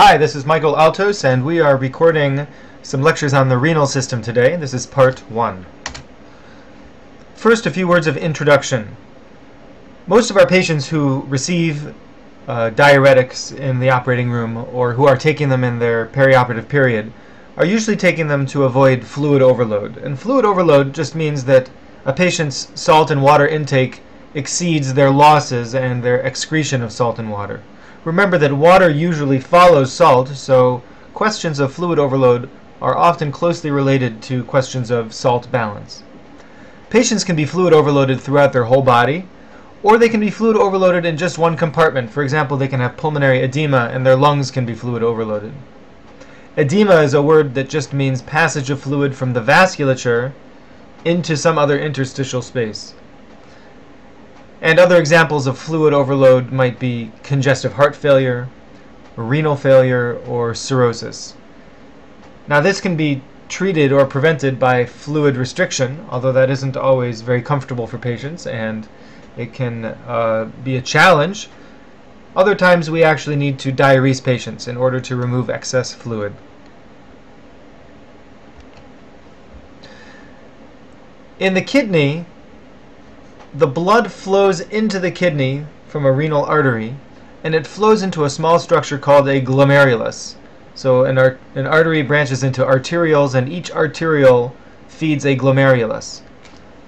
Hi, this is Michael Altose, and we are recording some lectures on the renal system today. This is part one. First, a few words of introduction. Most of our patients who receive uh, diuretics in the operating room or who are taking them in their perioperative period are usually taking them to avoid fluid overload. And fluid overload just means that a patient's salt and water intake exceeds their losses and their excretion of salt and water. Remember that water usually follows salt, so questions of fluid overload are often closely related to questions of salt balance. Patients can be fluid overloaded throughout their whole body, or they can be fluid overloaded in just one compartment. For example, they can have pulmonary edema and their lungs can be fluid overloaded. Edema is a word that just means passage of fluid from the vasculature into some other interstitial space. And other examples of fluid overload might be congestive heart failure, renal failure, or cirrhosis. Now, this can be treated or prevented by fluid restriction, although that isn't always very comfortable for patients and it can uh, be a challenge. Other times, we actually need to diurese patients in order to remove excess fluid. In the kidney, the blood flows into the kidney from a renal artery, and it flows into a small structure called a glomerulus. So an, ar an artery branches into arterioles, and each arteriole feeds a glomerulus.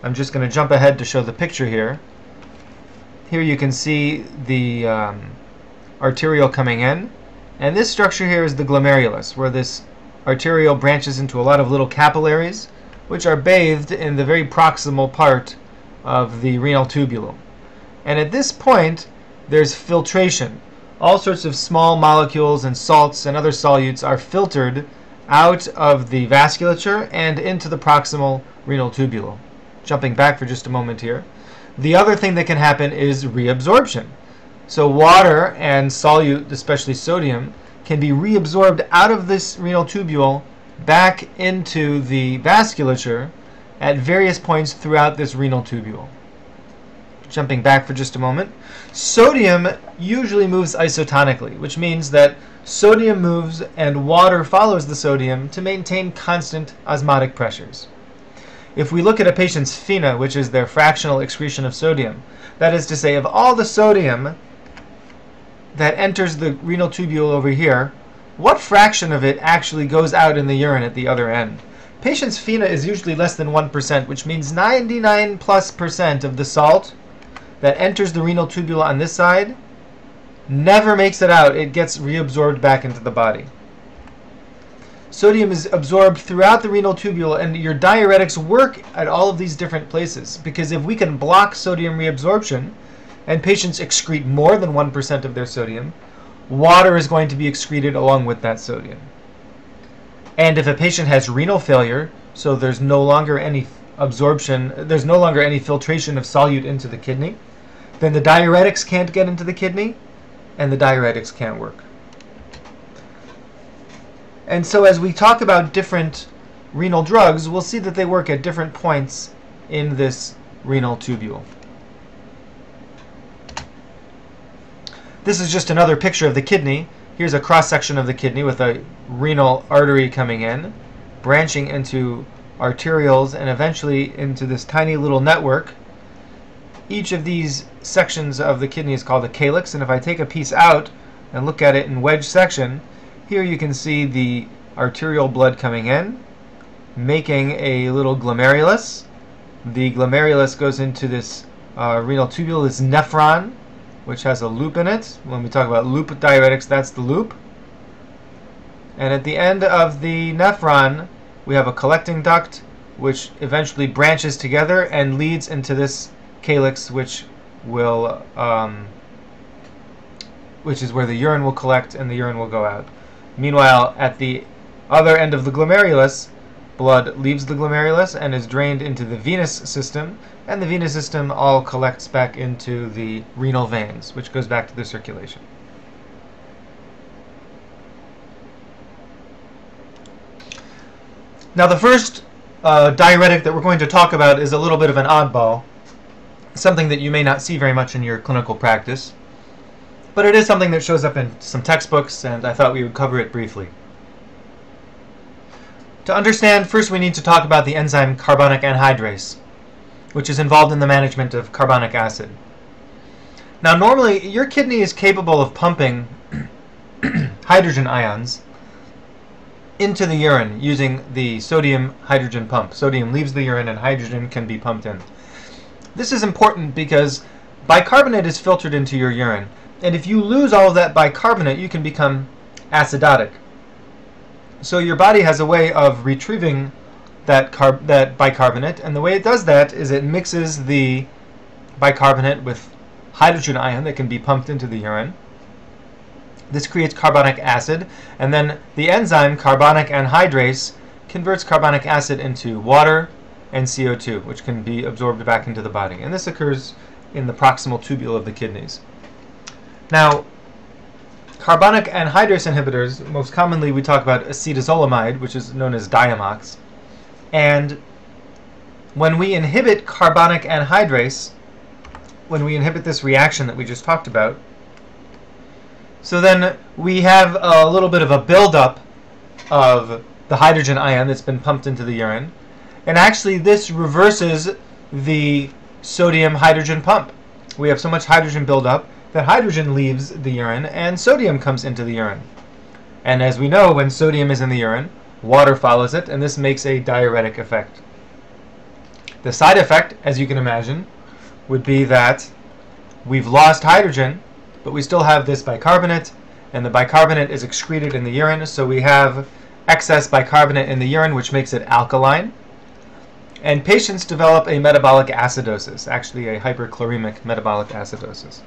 I'm just going to jump ahead to show the picture here. Here you can see the um, arteriole coming in, and this structure here is the glomerulus, where this arteriole branches into a lot of little capillaries, which are bathed in the very proximal part of the renal tubule. And at this point, there's filtration. All sorts of small molecules and salts and other solutes are filtered out of the vasculature and into the proximal renal tubule. Jumping back for just a moment here. The other thing that can happen is reabsorption. So water and solute, especially sodium, can be reabsorbed out of this renal tubule back into the vasculature at various points throughout this renal tubule. Jumping back for just a moment, sodium usually moves isotonically, which means that sodium moves and water follows the sodium to maintain constant osmotic pressures. If we look at a patient's FeNA, which is their fractional excretion of sodium, that is to say, of all the sodium that enters the renal tubule over here, what fraction of it actually goes out in the urine at the other end? Patient's FeNA is usually less than 1%, which means 99 plus percent of the salt that enters the renal tubule on this side never makes it out. It gets reabsorbed back into the body. Sodium is absorbed throughout the renal tubule, and your diuretics work at all of these different places because if we can block sodium reabsorption and patients excrete more than 1% of their sodium, water is going to be excreted along with that sodium. And if a patient has renal failure, so there's no longer any absorption, there's no longer any filtration of solute into the kidney, then the diuretics can't get into the kidney and the diuretics can't work. And so as we talk about different renal drugs, we'll see that they work at different points in this renal tubule. This is just another picture of the kidney. Here's a cross-section of the kidney with a renal artery coming in, branching into arterioles, and eventually into this tiny little network. Each of these sections of the kidney is called a calyx, and if I take a piece out and look at it in wedge section, here you can see the arterial blood coming in, making a little glomerulus. The glomerulus goes into this uh, renal tubule, this nephron, which has a loop in it. When we talk about loop diuretics, that's the loop. And at the end of the nephron, we have a collecting duct, which eventually branches together and leads into this calyx, which will, um, which is where the urine will collect and the urine will go out. Meanwhile, at the other end of the glomerulus, blood leaves the glomerulus and is drained into the venous system, and the venous system all collects back into the renal veins, which goes back to the circulation. Now the first uh, diuretic that we're going to talk about is a little bit of an oddball, something that you may not see very much in your clinical practice. but it is something that shows up in some textbooks, and I thought we would cover it briefly. To understand, first we need to talk about the enzyme carbonic anhydrase, which is involved in the management of carbonic acid. Now, normally, your kidney is capable of pumping hydrogen ions into the urine using the sodium hydrogen pump. Sodium leaves the urine and hydrogen can be pumped in. This is important because bicarbonate is filtered into your urine, and if you lose all of that bicarbonate, you can become acidotic. So your body has a way of retrieving that carb that bicarbonate, and the way it does that is it mixes the bicarbonate with hydrogen ion that can be pumped into the urine. This creates carbonic acid, and then the enzyme carbonic anhydrase converts carbonic acid into water and CO2, which can be absorbed back into the body. And this occurs in the proximal tubule of the kidneys. Now, carbonic anhydrase inhibitors, most commonly we talk about acetazolamide, which is known as Diamox. And when we inhibit carbonic anhydrase, when we inhibit this reaction that we just talked about, so then we have a little bit of a buildup of the hydrogen ion that's been pumped into the urine. And actually this reverses the sodium hydrogen pump. We have so much hydrogen buildup that hydrogen leaves the urine and sodium comes into the urine. And as we know, when sodium is in the urine, water follows it, and this makes a diuretic effect. The side effect, as you can imagine, would be that we've lost hydrogen but we still have this bicarbonate, and the bicarbonate is excreted in the urine, so we have excess bicarbonate in the urine, which makes it alkaline. And patients develop a metabolic acidosis, actually a hyperchloremic metabolic acidosis.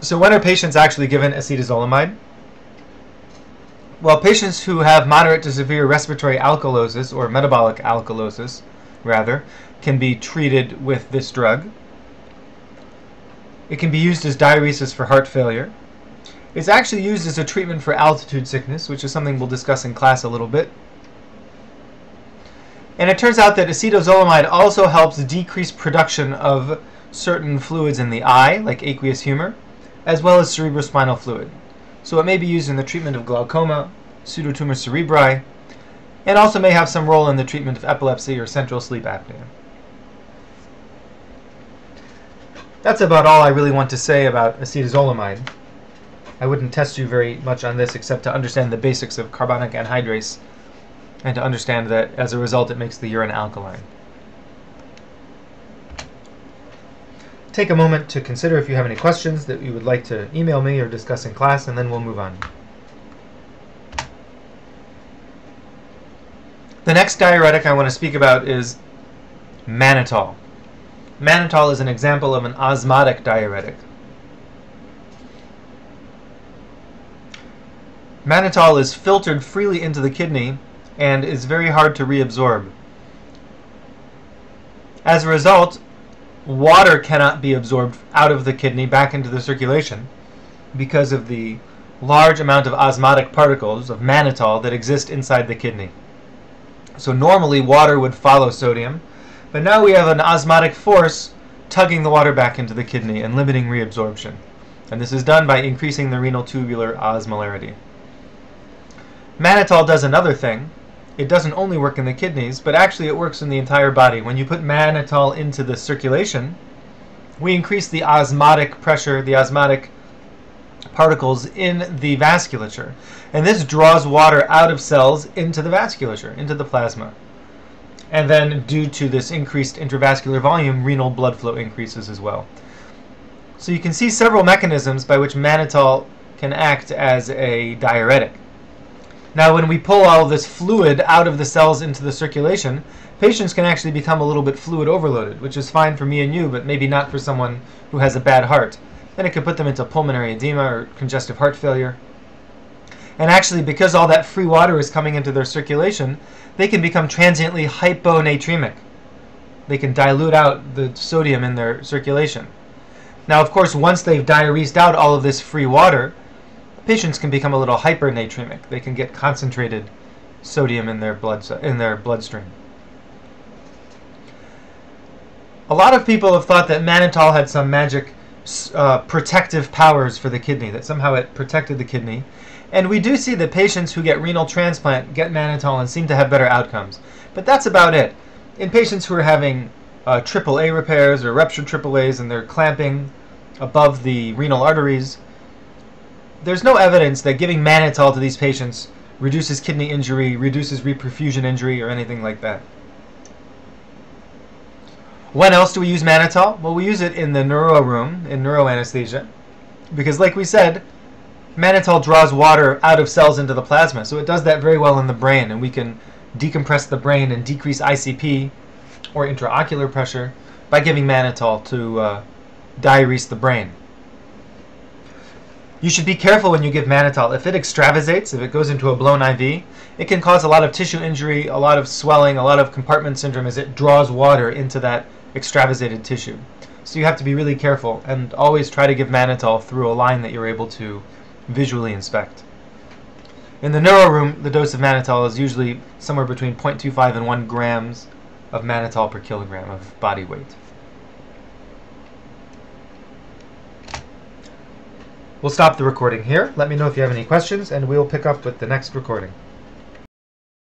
So when are patients actually given acetazolamide? Well, patients who have moderate to severe respiratory alkalosis, or metabolic alkalosis, rather, can be treated with this drug. It can be used as diuresis for heart failure. It's actually used as a treatment for altitude sickness, which is something we'll discuss in class a little bit. And it turns out that acetazolamide also helps decrease production of certain fluids in the eye, like aqueous humor, as well as cerebrospinal fluid. So it may be used in the treatment of glaucoma, pseudotumor cerebri, and also may have some role in the treatment of epilepsy or central sleep apnea. That's about all I really want to say about acetazolamide. I wouldn't test you very much on this except to understand the basics of carbonic anhydrase and to understand that as a result it makes the urine alkaline. Take a moment to consider if you have any questions that you would like to email me or discuss in class and then we'll move on. The next diuretic I want to speak about is mannitol. Mannitol is an example of an osmotic diuretic. Mannitol is filtered freely into the kidney and is very hard to reabsorb. As a result, water cannot be absorbed out of the kidney back into the circulation because of the large amount of osmotic particles of mannitol that exist inside the kidney. So normally water would follow sodium but now we have an osmotic force tugging the water back into the kidney and limiting reabsorption. And this is done by increasing the renal tubular osmolarity. Mannitol does another thing. It doesn't only work in the kidneys, but actually it works in the entire body. When you put mannitol into the circulation, we increase the osmotic pressure, the osmotic particles in the vasculature. And this draws water out of cells into the vasculature, into the plasma. And then due to this increased intravascular volume, renal blood flow increases as well. So you can see several mechanisms by which mannitol can act as a diuretic. Now when we pull all this fluid out of the cells into the circulation, patients can actually become a little bit fluid overloaded, which is fine for me and you, but maybe not for someone who has a bad heart. Then it could put them into pulmonary edema or congestive heart failure. And actually, because all that free water is coming into their circulation, they can become transiently hyponatremic. They can dilute out the sodium in their circulation. Now, of course, once they've diuresed out all of this free water, patients can become a little hypernatremic. They can get concentrated sodium in their blood in their bloodstream. A lot of people have thought that mannitol had some magic uh, protective powers for the kidney, that somehow it protected the kidney. And we do see that patients who get renal transplant get mannitol and seem to have better outcomes. But that's about it. In patients who are having uh, AAA repairs or ruptured AAAs and they're clamping above the renal arteries, there's no evidence that giving mannitol to these patients reduces kidney injury, reduces reperfusion injury, or anything like that. When else do we use mannitol? Well, we use it in the neuro room, in neuroanesthesia, because like we said, mannitol draws water out of cells into the plasma, so it does that very well in the brain, and we can decompress the brain and decrease ICP, or intraocular pressure, by giving mannitol to uh, diurese the brain. You should be careful when you give mannitol. If it extravasates, if it goes into a blown IV, it can cause a lot of tissue injury, a lot of swelling, a lot of compartment syndrome as it draws water into that extravasated tissue. So you have to be really careful and always try to give mannitol through a line that you're able to visually inspect. In the neuro room, the dose of mannitol is usually somewhere between 0.25 and 1 grams of mannitol per kilogram of body weight. We'll stop the recording here. Let me know if you have any questions, and we'll pick up with the next recording.